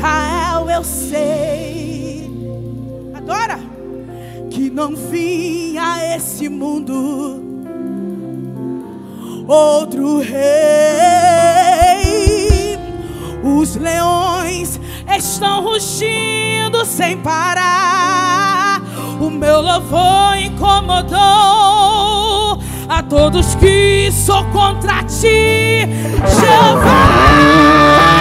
Israel, eu sei. Adora. Que não vinha a esse mundo outro rei. Os leões estão rugindo sem parar. O meu louvor incomodou a todos que sou contra ti, Jeová.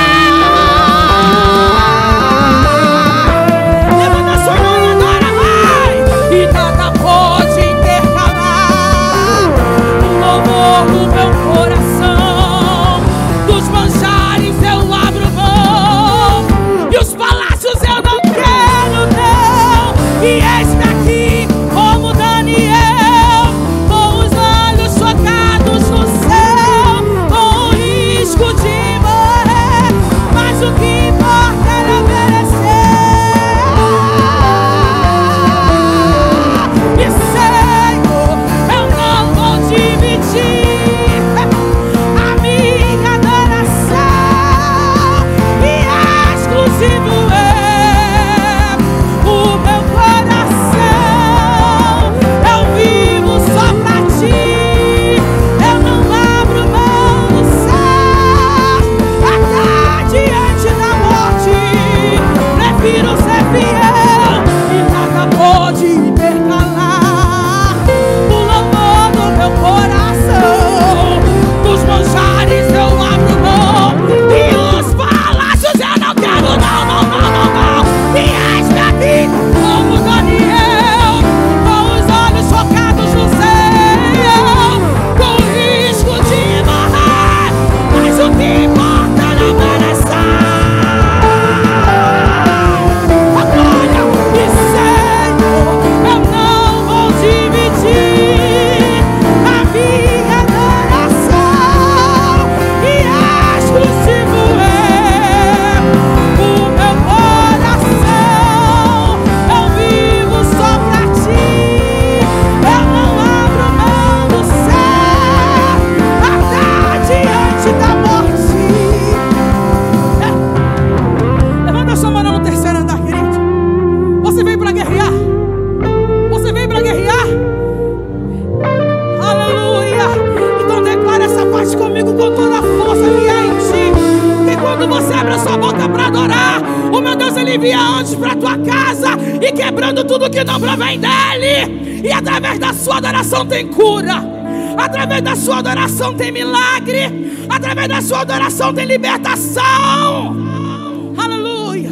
sua boca para adorar. O meu Deus, ele envia anjos para tua casa e quebrando tudo que não provém dele. E através da sua adoração tem cura. Através da sua adoração tem milagre. Através da sua adoração tem libertação. Aleluia.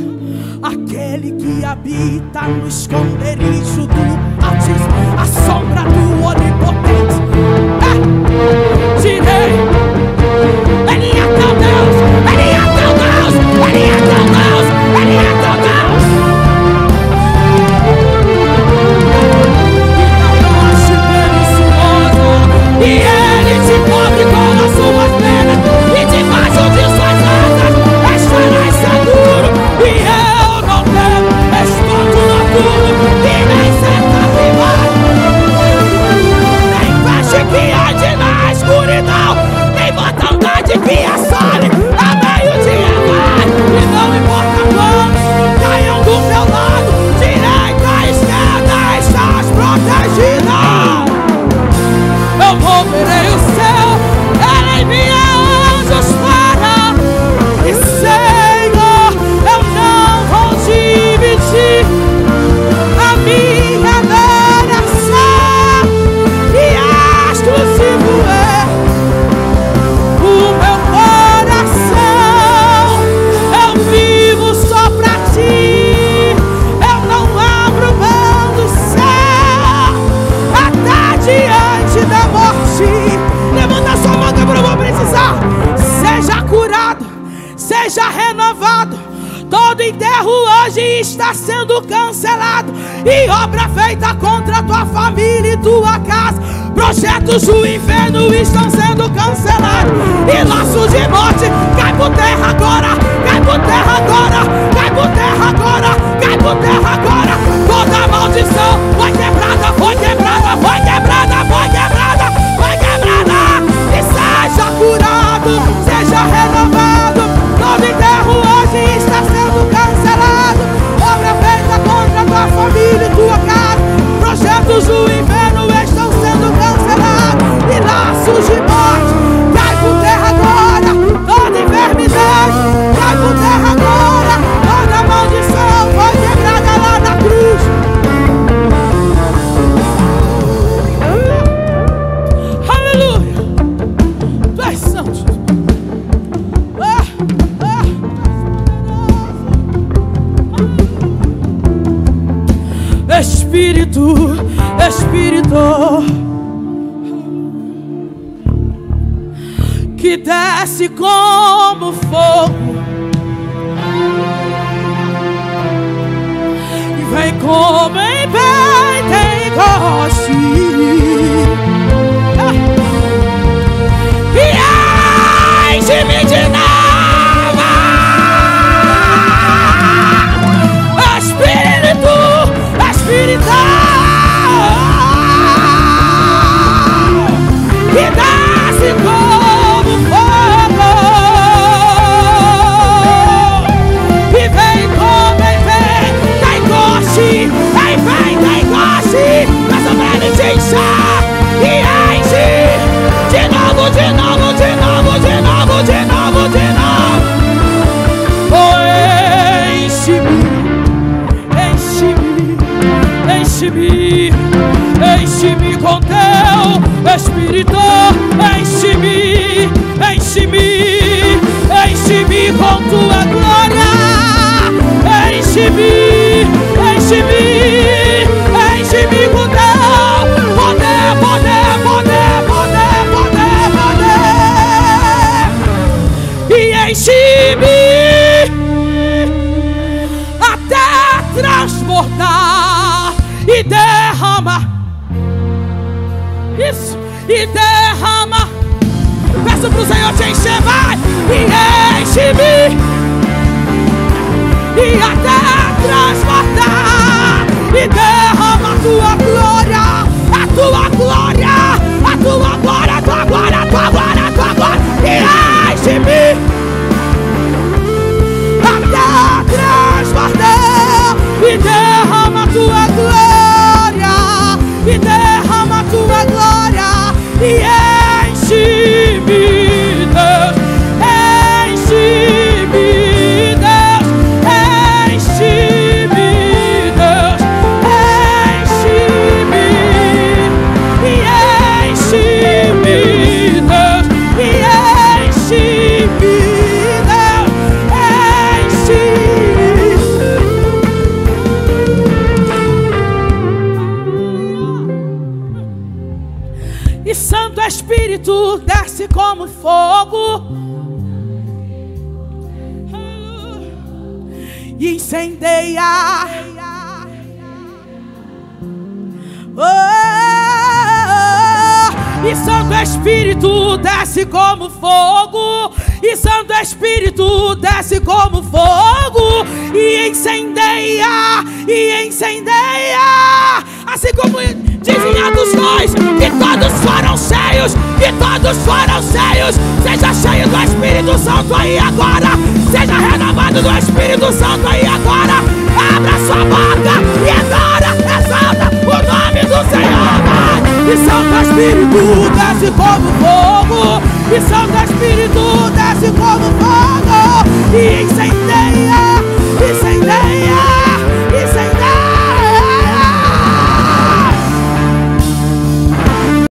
Aquele que habita no esconderijo do Altíssimo, a sombra do Onipotente. É. Direi. Ele é Deus. cancelado e obra feita contra tua família e tua casa. Projetos do inferno estão sendo cancelados e laços de morte cai por terra agora, cai por terra agora, cai por terra agora, cai por terra agora. Toda maldição foi quebrada, foi quebrada, foi quebrada. Espírito, Espírito, que desce como fogo e vem como em Pentecoste. Derrama. Peço pro Senhor te encher, vai e enche-me. E até transbordar. E derrama a tua glória, glória incendeia. Oh, e Santo Espírito desce como fogo, e Santo Espírito desce como fogo, e incendeia, e incendeia, assim como Bem-vindos sois, e todos foram cheios, e todos foram cheios. Seja cheio do Espírito Santo aí agora, seja renovado do Espírito Santo aí agora. Abra sua boca e adora, exalta o nome do Senhor. Pai. E Santo Espírito desce como fogo, e Santo Espírito desce como fogo, e incendeia.